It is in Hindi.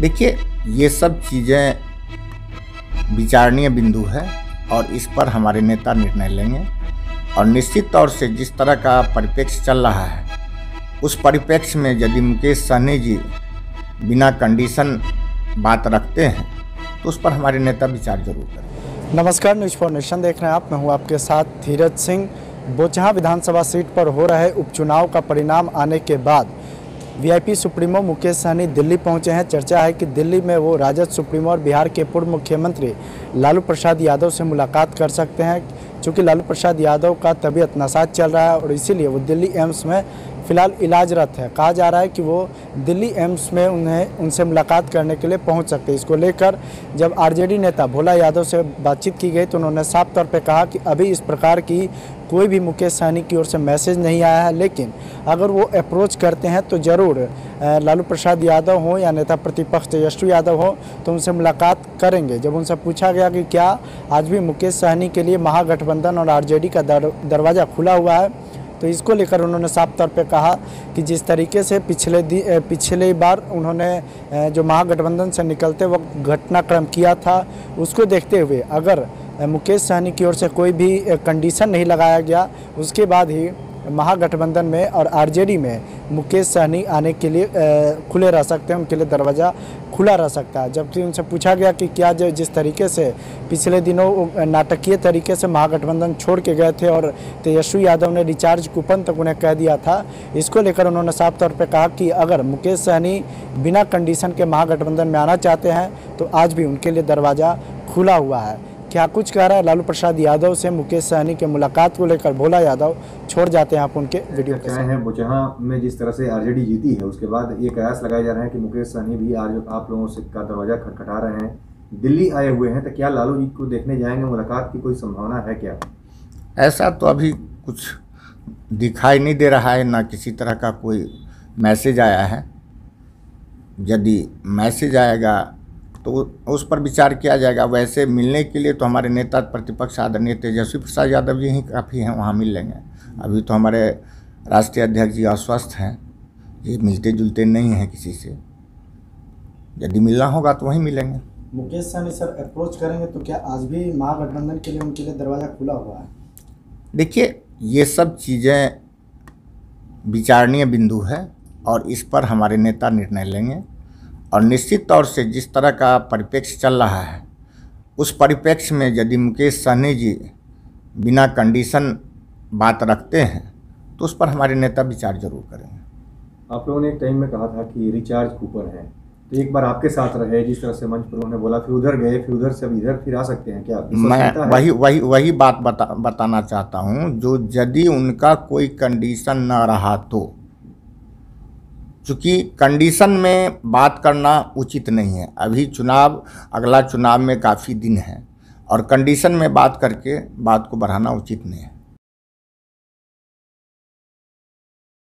देखिए, ये सब चीज़ें विचारणीय बिंदु है और इस पर हमारे नेता निर्णय लेंगे। और निश्चित तौर से जिस तरह का परिप्रेक्ष्य चल रहा है, उस परिप्रेक्ष्य में यदि मुकेश सहनी जी बिना कंडीशन बात रखते हैं तो उस पर हमारे नेता विचार ज़रूर करें। नमस्कार, न्यूज़ फॉर नेशन देख रहे हैं आप। मैं हूँ आपके साथ धीरज सिंह। बोचहा विधानसभा सीट पर हो रहे उपचुनाव का परिणाम आने के बाद वीआईपी सुप्रीमो मुकेश सहनी दिल्ली पहुँचे हैं। चर्चा है कि दिल्ली में वो राजद सुप्रीमो और बिहार के पूर्व मुख्यमंत्री लालू प्रसाद यादव से मुलाकात कर सकते हैं। चूँकि लालू प्रसाद यादव का तबीयत नसाज चल रहा है और इसीलिए वो दिल्ली एम्स में फ़िलहाल इलाजरत है। कहा जा रहा है कि वो दिल्ली एम्स में उन्हें, उनसे मुलाकात करने के लिए पहुँच सकते हैं। इसको लेकर जब आरजेडी नेता भोला यादव से बातचीत की गई तो उन्होंने साफ़ तौर पे कहा कि अभी इस प्रकार की कोई भी मुकेश सहनी की ओर से मैसेज नहीं आया है, लेकिन अगर वो अप्रोच करते हैं तो ज़रूर लालू प्रसाद यादव हो या नेता प्रतिपक्ष तेजस्वी यादव हो तो उनसे मुलाकात करेंगे। जब उनसे पूछा गया कि क्या आज भी मुकेश सहनी के लिए महागठबंधन और आरजेडी का दर, दरवाज़ा खुला हुआ है तो इसको लेकर उन्होंने साफ़ तौर पे कहा कि जिस तरीके से पिछले पिछले बार उन्होंने जो महागठबंधन से निकलते वक्त घटनाक्रम किया था उसको देखते हुए अगर मुकेश सहनी की ओर से कोई भी कंडीशन नहीं लगाया गया उसके बाद ही महागठबंधन में और आरजेडी में मुकेश सहनी आने के लिए खुले रह सकते हैं, उनके लिए दरवाज़ा खुला रह सकता है। जबकि उनसे पूछा गया कि क्या जो, जिस तरीके से पिछले दिनों नाटकीय तरीके से महागठबंधन छोड़ के गए थे और तेजस्वी यादव ने रिचार्ज कूपन तक उन्हें कह दिया था, इसको लेकर उन्होंने साफ़ तौर पर कहा कि अगर मुकेश सहनी बिना कंडीशन के महागठबंधन में आना चाहते हैं तो आज भी उनके लिए दरवाज़ा खुला हुआ है। क्या कुछ कह रहा है? लालू प्रसाद यादव से मुकेश सहनी के मुलाकात को लेकर भोला यादव छोड़ जाते हैं आप उनके वीडियो के साथ। हैं जहाँ में जिस तरह से आरजेडी जीती है उसके बाद ये कयास लगाए जा रहे हैं कि मुकेश सहनी भी आज आप लोगों से का दरवाज़ा खटखटा रहे हैं। दिल्ली आए हुए हैं तो क्या लालू जी को देखने जाएँगे? मुलाकात की कोई संभावना है क्या? ऐसा तो अभी कुछ दिखाई नहीं दे रहा है ना किसी तरह का कोई मैसेज आया है। यदि मैसेज आएगा तो उस पर विचार किया जाएगा। वैसे मिलने के लिए तो हमारे नेता प्रतिपक्ष आदरणीय तेजस्वी प्रसाद यादव जी ही काफ़ी हैं वहाँ मिल लेंगे। अभी तो हमारे राष्ट्रीय अध्यक्ष जी अस्वस्थ हैं ये मिलते जुलते नहीं हैं किसी से। यदि मिलना होगा तो वहीं मिलेंगे। मुकेश सहनी सर अप्रोच करेंगे तो क्या आज भी महागठबंधन के लिए उनके लिए दरवाज़ा खुला हुआ है? देखिए ये सब चीज़ें विचारणीय बिंदु है और इस पर हमारे नेता निर्णय लेंगे। और निश्चित तौर से जिस तरह का परिप्रेक्ष्य चल रहा है उस परिप्रेक्ष्य में यदि मुकेश सहनी जी बिना कंडीशन बात रखते हैं तो उस पर हमारे नेता विचार ज़रूर करेंगे। आप लोगों ने एक टाइम में कहा था कि रिचार्ज कूपर है। तो एक बार आपके साथ रहे जिस तरह से मंच पर उन्होंने बोला फिर उधर गए फिर उधर से अब इधर फिर आ सकते हैं क्या? मैं वही वही वही बात बता बताना चाहता हूँ जो यदि उनका कोई कंडीशन न रहा तो। चूँकि कंडीशन में बात करना उचित नहीं है। अभी चुनाव, अगला चुनाव में काफ़ी दिन है और कंडीशन में बात करके बात को बढ़ाना उचित नहीं है।